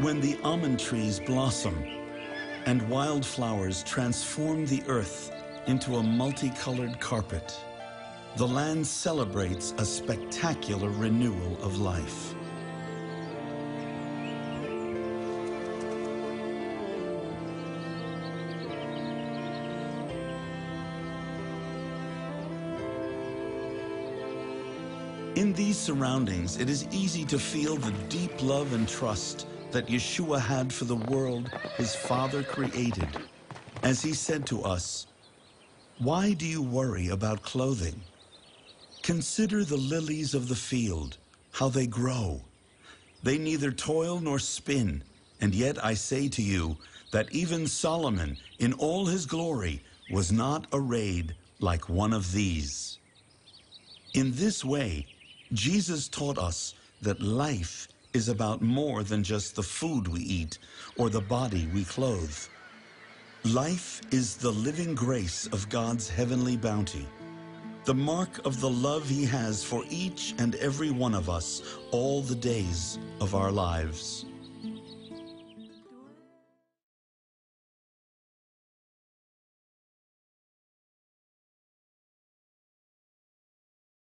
When the almond trees blossom and wildflowers transform the earth into a multicolored carpet, the land celebrates a spectacular renewal of life. In these surroundings, it is easy to feel the deep love and trust that Yeshua had for the world his Father created. As he said to us, Why do you worry about clothing? Consider the lilies of the field, how they grow. They neither toil nor spin, and yet I say to you that even Solomon, in all his glory, was not arrayed like one of these. In this way, Jesus taught us that life is about more than just the food we eat or the body we clothe. Life is the living grace of God's heavenly bounty, the mark of the love he has for each and every one of us all the days of our lives.